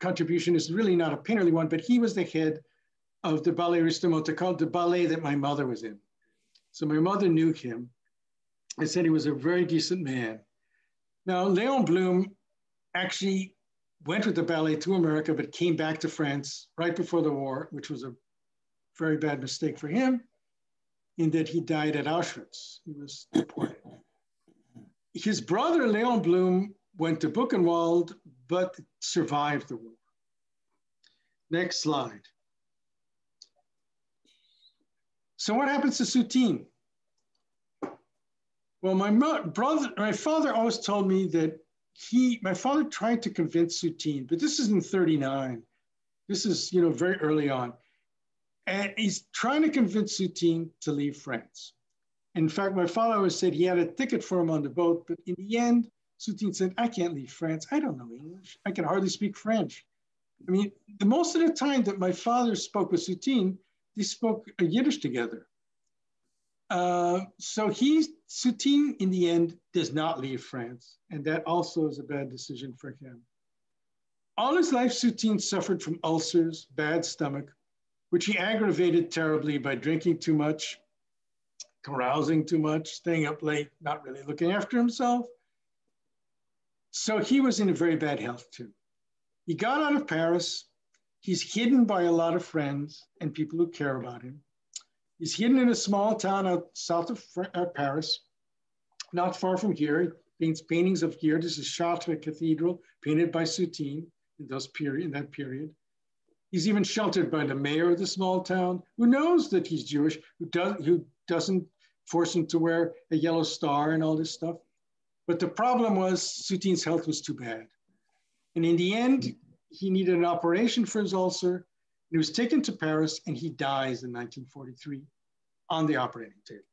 contribution is really not a painterly one, but he was the head of the Ballet Ristomote, called the ballet that my mother was in. So my mother knew him. I said he was a very decent man. Now, Leon Blum actually went with the ballet to America, but came back to France right before the war, which was a very bad mistake for him, in that he died at Auschwitz. He was deported. His brother, Leon Blum, went to Buchenwald, but survived the war. Next slide. So what happens to Soutine? Well, my brother, my father always told me that he, my father tried to convince Soutine, but this is in 39. This is, you know, very early on. And he's trying to convince Soutine to leave France. In fact, my father always said he had a ticket for him on the boat, but in the end, Soutine said, I can't leave France. I don't know English. I can hardly speak French. I mean, the most of the time that my father spoke with Soutine, they spoke Yiddish together. Uh, so he, Soutine, in the end, does not leave France. And that also is a bad decision for him. All his life, Soutine suffered from ulcers, bad stomach, which he aggravated terribly by drinking too much, carousing too much, staying up late, not really looking after himself. So he was in a very bad health too. He got out of Paris. He's hidden by a lot of friends and people who care about him. He's hidden in a small town out south of uh, Paris, not far from here. He paints paintings of here. This is Chartres Cathedral, painted by Soutine in those period in that period. He's even sheltered by the mayor of the small town, who knows that he's Jewish, who does who doesn't force him to wear a yellow star and all this stuff. But the problem was Soutine's health was too bad. And in the end, he needed an operation for his ulcer he was taken to Paris and he dies in 1943 on the operating table.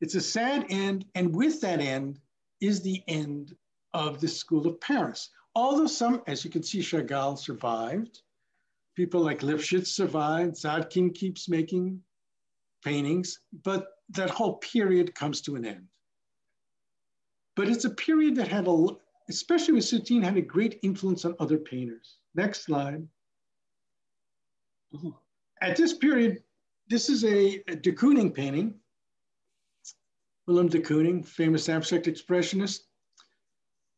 It's a sad end, and with that end is the end of the School of Paris. Although some, as you can see, Chagall survived. People like Lipchitz survived. Zadkin keeps making paintings, but that whole period comes to an end. But it's a period that had a, especially with Soutine, had a great influence on other painters. Next slide. At this period, this is a, a de Kooning painting. Willem de Kooning, famous abstract expressionist.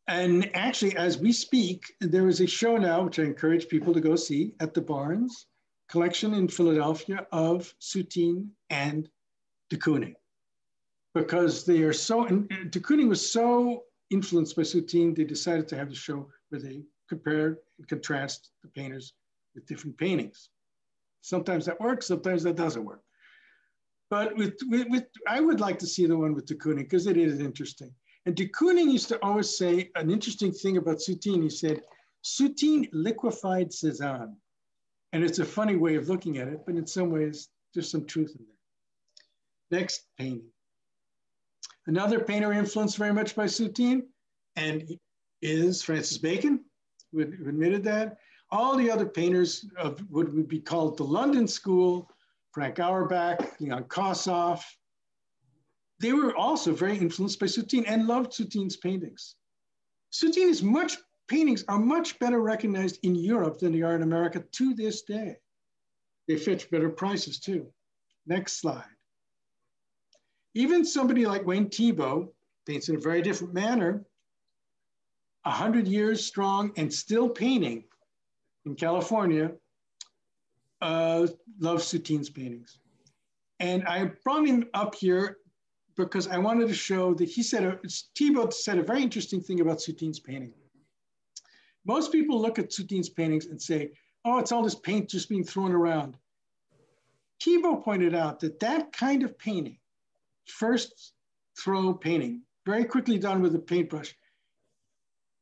And actually, as we speak, there is a show now, which I encourage people to go see at the Barnes collection in Philadelphia of Soutine and de Kooning. Because they are so, de Kooning was so influenced by Soutine, they decided to have the show where they compare and contrast the painters with different paintings. Sometimes that works, sometimes that doesn't work. But with, with, with I would like to see the one with de Kooning because it is interesting. And de Kooning used to always say an interesting thing about Soutine. He said, Soutine liquefied Cézanne. And it's a funny way of looking at it, but in some ways, there's some truth in there. Next painting. Another painter influenced very much by Soutine and is Francis Bacon who admitted that. All the other painters of what would be called the London School, Frank Auerbach, Leon Kossoff, they were also very influenced by Soutine and loved Soutine's paintings. Soutine's much paintings are much better recognized in Europe than they are in America to this day. They fetch better prices too. Next slide. Even somebody like Wayne Thiebaud, paints in a very different manner, a hundred years strong and still painting in California, uh, loves Soutine's paintings. And I brought him up here because I wanted to show that he said, a, Thiebaud said a very interesting thing about Soutine's painting. Most people look at Soutine's paintings and say, oh, it's all this paint just being thrown around. Thiebaud pointed out that that kind of painting, first throw painting, very quickly done with a paintbrush,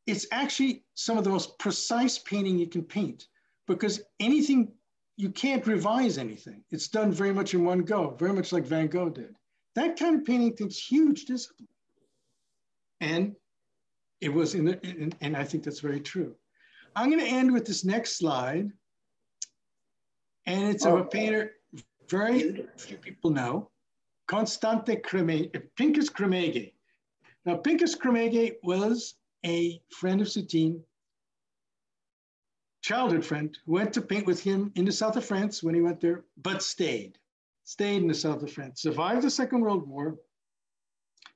it's actually some of the most precise painting you can paint because anything, you can't revise anything. It's done very much in one go, very much like Van Gogh did. That kind of painting takes huge discipline. And it was in, the, in and I think that's very true. I'm going to end with this next slide. And it's of a oh. painter very few people know, Constante Creme, Pinchus Krémègne. Now, Pinchus Krémègne was a friend of Soutine, childhood friend, who went to paint with him in the south of France when he went there, but stayed, stayed in the south of France, survived the Second World War,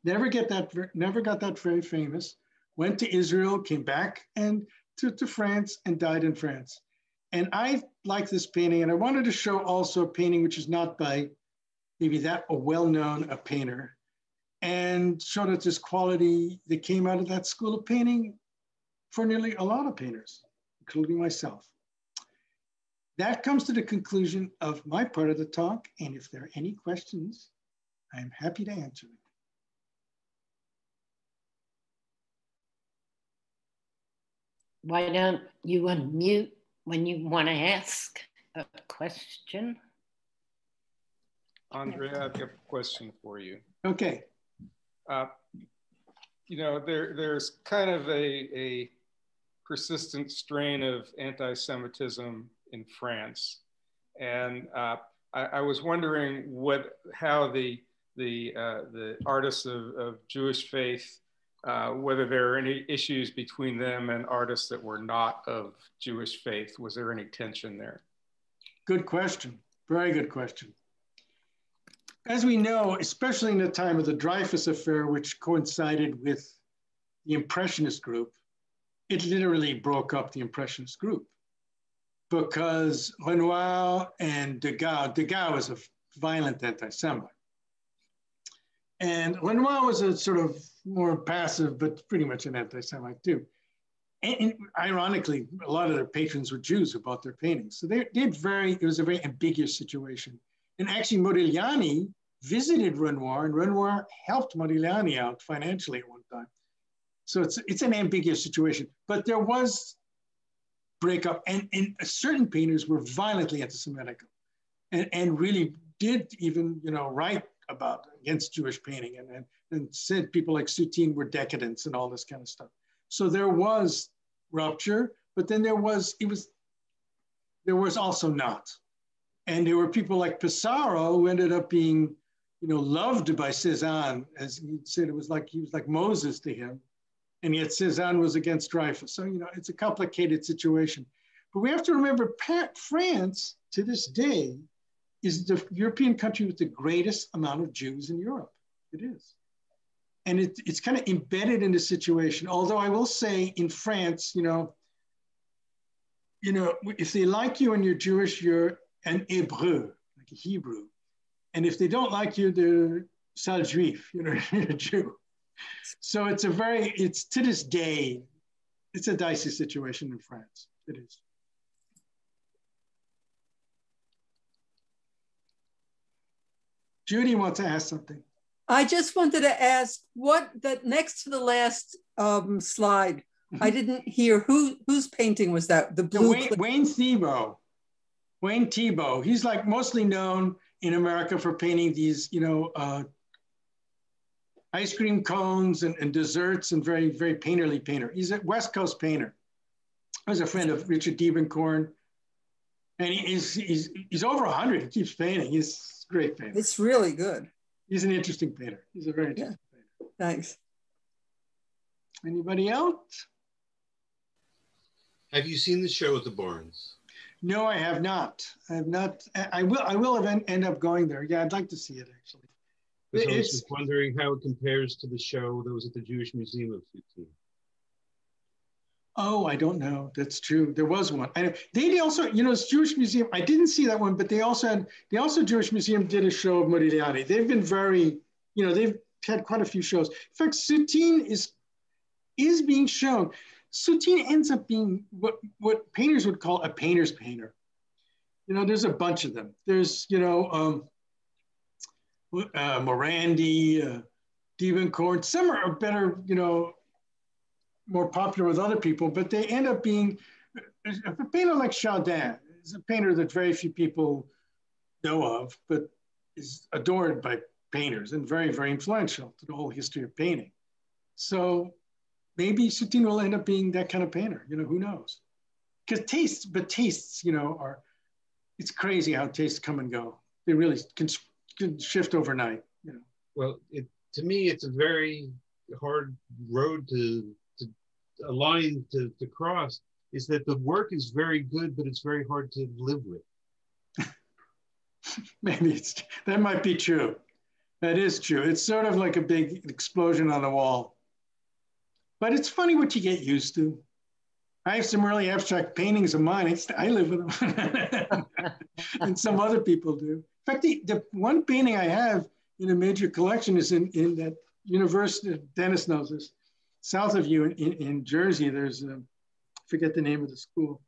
never get that, never got that very famous, went to Israel, came back and to, to France and died in France. And I like this painting, and I wanted to show also a painting which is not by maybe that a well-known a painter, and showed us this quality that came out of that school of painting for nearly a lot of painters, including myself. That comes to the conclusion of my part of the talk, and if there are any questions, I'm happy to answer them. Why don't you unmute when you want to ask a question? Andrea, I've got a question for you. Okay. Uh, you know, there, there's kind of a, a persistent strain of anti-Semitism in France. And uh, I, I, was wondering what, how the, the, uh, the artists of, of Jewish faith uh, whether there are any issues between them and artists that were not of Jewish faith. Was there any tension there? Good question. Very good question. As we know, especially in the time of the Dreyfus Affair, which coincided with the Impressionist group, it literally broke up the Impressionist group because Renoir and Degas, Degas was a violent anti Semite. And Renoir was a sort of more passive, but pretty much an anti-Semite too. And, and, ironically, a lot of their patrons were Jews who bought their paintings. So they did very, it was a very ambiguous situation. And actually Modigliani visited Renoir and Renoir helped Modigliani out financially at one time. So it's, it's an ambiguous situation, but there was breakup and, and certain painters were violently anti-Semitic and, and really did even, you know, write about against Jewish painting and, and, and said people like Soutine were decadents and all this kind of stuff. So there was rupture, but then there was, it was, there was also not. And there were people like Pissarro who ended up being, you know, loved by Cezanne, as he said, it was like, he was like Moses to him. And yet Cezanne was against Dreyfus. So, you know, it's a complicated situation. But we have to remember France, to this day, is the European country with the greatest amount of Jews in Europe. It is. And it, it's kind of embedded in the situation. Although I will say in France, you know, you know, if they like you and you're Jewish, you're an Hébreu, like a Hebrew. And if they don't like you, they're sale juif, (laughs) you know, you're a Jew. So it's a very, it's to this day, it's a dicey situation in France. It is. Judy wants to ask something. I just wanted to ask what that next to the last um, slide. Mm-hmm. I didn't hear who whose painting was that? The blue. Wayne, Wayne Thiebaud. Wayne Thiebaud. He's like mostly known in America for painting these, you know, uh, ice cream cones and, and desserts and very, very painterly painter. He's a West Coast painter. I was a friend of Richard Diebenkorn. And he's, he's, he's over 100. He keeps painting. He's great painter. It's really good. He's an interesting painter. He's a very interesting yeah. painter. Thanks. Anybody else? Have you seen the show at the Barnes? No, I have not. I have not. I will. I will end up going there. Yeah, I'd like to see it actually. So I was just wondering how it compares to the show that was at the Jewish Museum of Fifteen. Oh, I don't know. That's true. There was one. I, they also, you know, it's Jewish Museum. I didn't see that one, but they also had, they also Jewish Museum did a show of Modigliani. They've been very, you know, they've had quite a few shows. In fact, Soutine is is being shown. Soutine ends up being what what painters would call a painter's painter. You know, there's a bunch of them. There's, you know, um, uh, Morandi, uh, Diebenkorn. Some are better, you know, more popular with other people, but they end up being a painter like Chardin is a painter that very few people know of, but is adored by painters and very, very influential to the whole history of painting. So maybe Soutine will end up being that kind of painter. You know, who knows? Because tastes, but tastes, you know, are it's crazy how tastes come and go. They really can, can shift overnight. You know. Well, it, to me, it's a very hard road to, to a line to, to cross. Is that the work is very good, but it's very hard to live with. (laughs) Maybe it's that might be true. That is true. It's sort of like a big explosion on the wall. But it's funny what you get used to. I have some really abstract paintings of mine. It's, I live with them, (laughs) and some other people do. In fact, the, the one painting I have in a major collection is in, in that university. Dennis knows this. South of you in, in, in Jersey, there's a, forget the name of the school.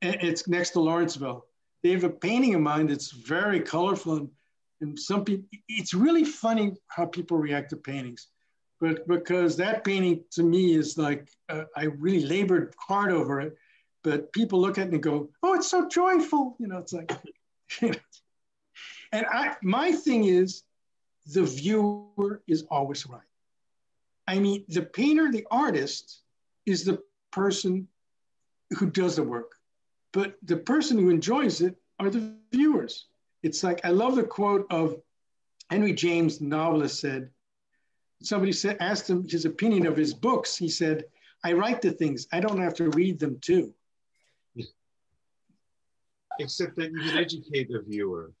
It's next to Lawrenceville. They have a painting of mine that's very colorful, and, and some people. It's really funny how people react to paintings but because that painting to me is like uh, I really labored hard over it, but people look at it and go, "Oh, it's so joyful," you know. It's like, (laughs) and I my thing is, the viewer is always right. I mean, the painter, the artist, is the person who does the work, but the person who enjoys it are the viewers. It's like I love the quote of Henry James, the novelist, said somebody said, asked him his opinion of his books. He said, I write the things, I don't have to read them too. Except that you can educate the viewer.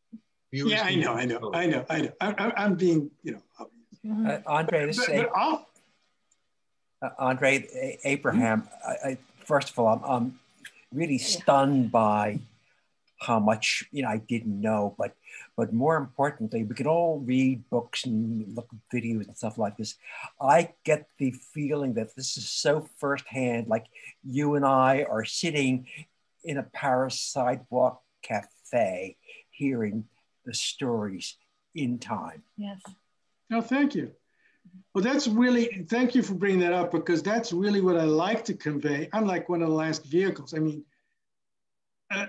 Viewers yeah, I know, I know. I know, I know. I, I, I'm being, you know, obvious. Uh, Andre, this But, is but uh, Andre A- Abraham. I, I, first of all, I'm, I'm really stunned by how much you know I didn't know, but but more importantly, we can all read books and look at videos and stuff like this. I get the feeling that this is so firsthand, like you and I are sitting in a Paris sidewalk cafe, hearing the stories in time. Yes. no, thank you. Well, that's really, thank you for bringing that up because that's really what I like to convey. I'm like one of the last vehicles. I mean, uh,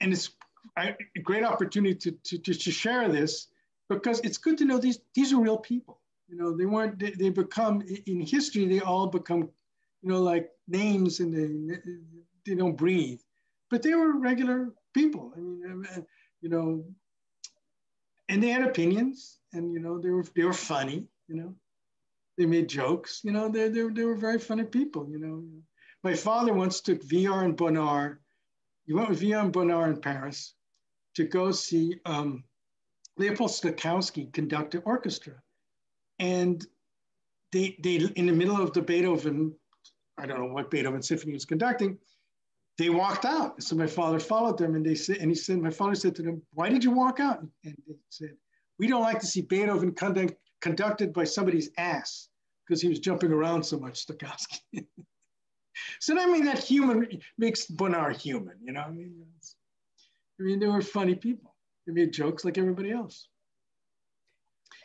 and it's a great opportunity to, to, to, to share this because it's good to know these, these are real people. You know, they weren't, they, they become, in history, they all become, you know, like names and they, they don't breathe, but they were regular people. I mean, uh, you know, and they had opinions and, you know, they were, they were funny, you know, they made jokes, you know, they, they, they were very funny people, you know. My father once took Vuillard and Bonnard he went with Vian Bonnard in Paris to go see um, Leopold Stokowski conduct an orchestra. And they, they, in the middle of the Beethoven, I don't know what Beethoven symphony was conducting, they walked out. So my father followed them and they said, and he said, my father said to them, why did you walk out? And they said, we don't like to see Beethoven conduct, conducted by somebody's ass because he was jumping around so much, Stokowski. (laughs) So I mean that human makes Bonnard human, you know. I mean, I mean they were funny people. They made jokes like everybody else.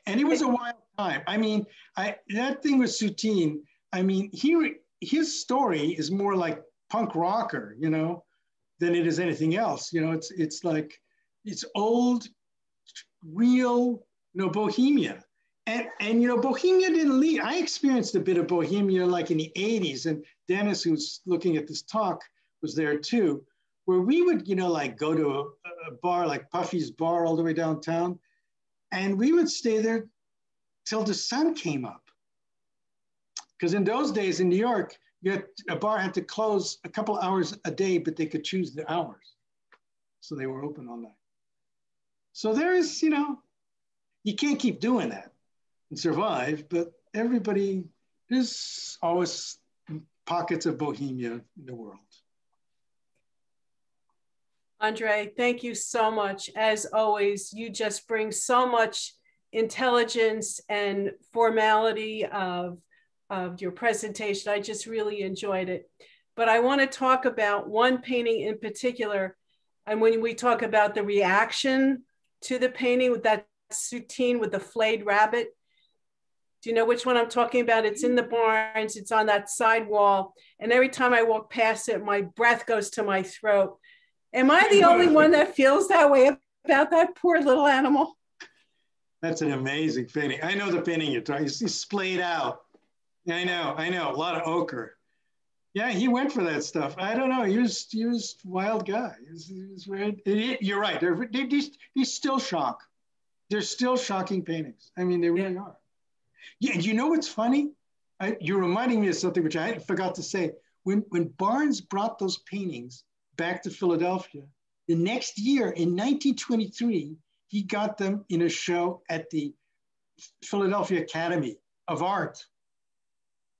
And it was a wild time. I mean, I that thing with Soutine. I mean, he his story is more like punk rocker, you know, than it is anything else. You know, it's it's like it's old, real, you know, bohemia. And, and you know, Bohemia didn't leave. I experienced a bit of Bohemia like in the 80s, and Dennis, who's looking at this talk, was there too, where we would, you know, like go to a, a bar like Puffy's Bar all the way downtown, and we would stay there till the sun came up. Because in those days in New York, had, a bar had to close a couple hours a day, but they could choose the hours. So they were open all night. So there is, you know, you can't keep doing that. and survive, but everybody, there's always pockets of bohemia in the world. Andre, thank you so much. As always, you just bring so much intelligence and formality of, of your presentation. I just really enjoyed it. But I want to talk about one painting in particular. And when we talk about the reaction to the painting with that Soutine with the flayed rabbit, do you know which one I'm talking about? It's in the Barnes, it's on that side wall. And every time I walk past it, my breath goes to my throat. Am I the only one that feels that way about that poor little animal? That's an amazing painting. I know the painting you're talking. He's splayed out. I know, I know. A lot of ochre. Yeah, he went for that stuff. I don't know. He was he was wild guy. He was, he was weird. It, you're right. They're, they, he's still shock. They're still shocking paintings. I mean, they really are. Yeah, you know what's funny? I, you're reminding me of something which I forgot to say. When when Barnes brought those paintings back to Philadelphia, the next year in 1923, he got them in a show at the Philadelphia Academy of Art.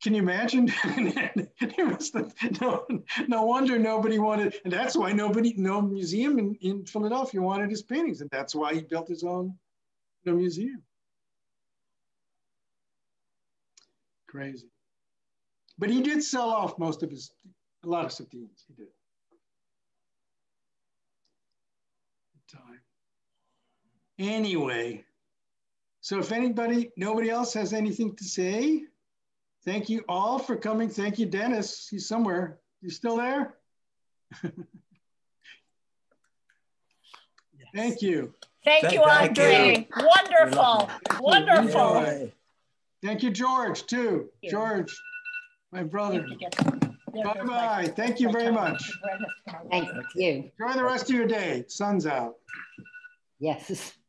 Can you imagine? (laughs) no, no wonder nobody wanted, and that's why nobody, no museum in, in Philadelphia wanted his paintings, and that's why he built his own you know, museum. Crazy. But he did sell off most of his, a lot of Soutines, he did. Time. Anyway, so if anybody, nobody else has anything to say, Thank you all for coming. Thank you, Dennis. He's somewhere. You still there? (laughs) Thank you. Thank, Thank you, Andre. You. Wonderful. Wonderful. Thank you, George, too. George, my brother. Bye bye. Thank you very much. Thank you. Enjoy the rest of your day. Sun's out. Yes. (laughs)